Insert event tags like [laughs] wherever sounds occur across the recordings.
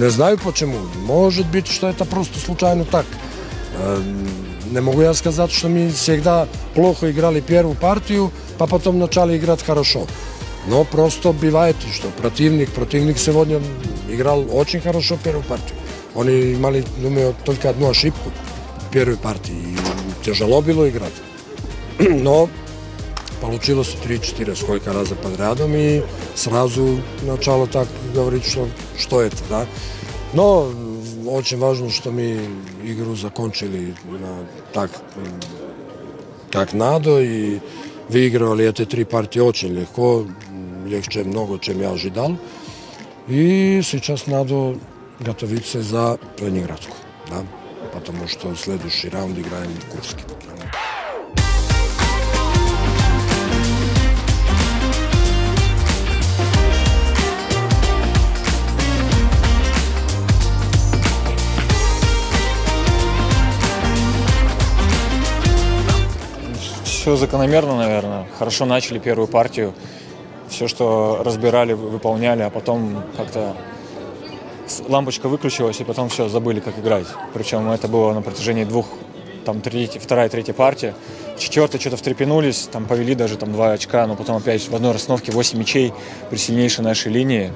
Не знаю почему. Может быть, что это просто случайно так. Э, не могу я сказать, что мы всегда плохо играли первую партию, а потом начали играть хорошо. Но просто бывает, что противник, противник сегодня играл очень хорошо первую партию. Они имели, думаю, только одну ошибку в первой партии. И тяжело было играть. Но [clears throat] получилось 3-4 сколько раз подрядом и сразу начало так говорить, что, что это, да. Но очень важно, что мы игру закончили на, так, как надо и выигрывали эти три партии очень легко, легче много, чем я ожидал. И сейчас надо готовиться за Ленинградку, да, потому что следующий раунд играем в Курске. Все закономерно, наверное. Хорошо начали первую партию. Все, что разбирали, выполняли, а потом как-то лампочка выключилась, и потом все, забыли, как играть. Причем это было на протяжении двух, там, третья, вторая, третья партия. Четвертая что-то встрепенулись, там повели даже там два очка, но потом опять в одной расстановке 8 мячей при сильнейшей нашей линии.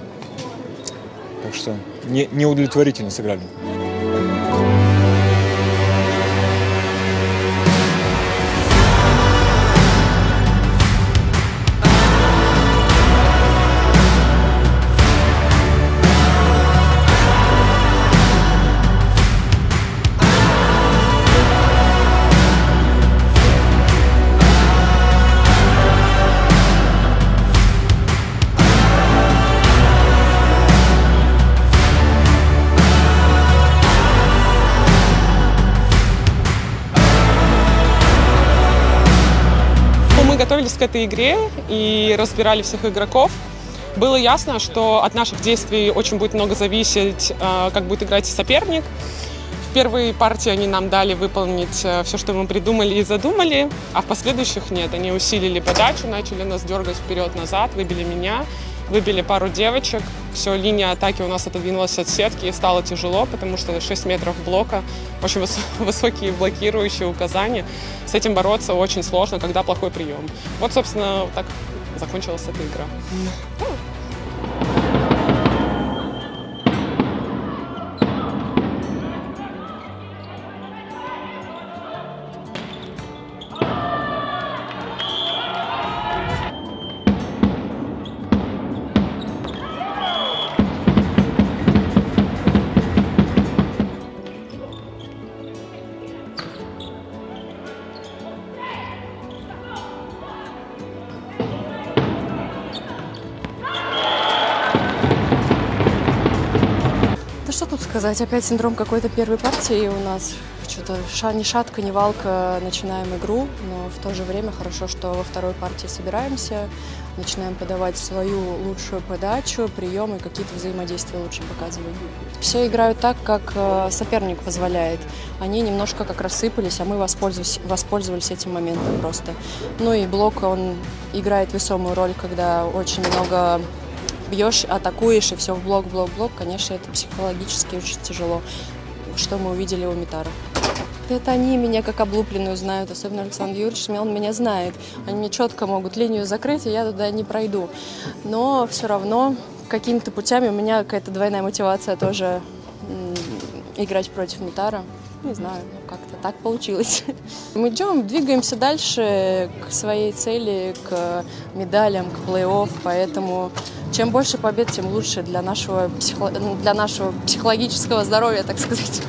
Так что не, неудовлетворительно сыграли. Готовились к этой игре и разбирали всех игроков, было ясно, что от наших действий очень будет много зависеть, э, как будет играть соперник. В первой партии они нам дали выполнить э, все, что мы придумали и задумали, а в последующих нет. Они усилили подачу, начали нас дергать вперед-назад, выбили меня выбили пару девочек. Все, линия атаки у нас отодвинулась от сетки и стало тяжело, потому что 6 метров блока, очень [laughs] высокие блокирующие указания. С этим бороться очень сложно, когда плохой прием. Вот, собственно, так закончилась эта игра. Сказать? Опять синдром какой-то первой партии у нас. Что-то ни шатка, ни валка начинаем игру, но в то же время хорошо, что во второй партии собираемся, начинаем подавать свою лучшую подачу, приемы, какие-то взаимодействия лучше показываем. Все играют так, как э, соперник позволяет. Они немножко как рассыпались, а мы воспользовались, воспользовались этим моментом просто. Ну и блок, он играет весомую роль, когда очень много бьешь, атакуешь, и все в блок, блок, блок, конечно, это психологически очень тяжело, что мы увидели у Митара. Это они меня как облупленную знают, особенно Александр Юрьевич, он меня знает. Они мне четко могут линию закрыть, и я туда не пройду. Но все равно какими-то путями у меня какая-то двойная мотивация тоже играть против Митара. Не знаю, ну как-то так получилось. [laughs] Мы идем, двигаемся дальше к своей цели, к медалям, к плей-офф, поэтому чем больше побед, тем лучше для нашего, психо... для нашего психологического здоровья, так сказать.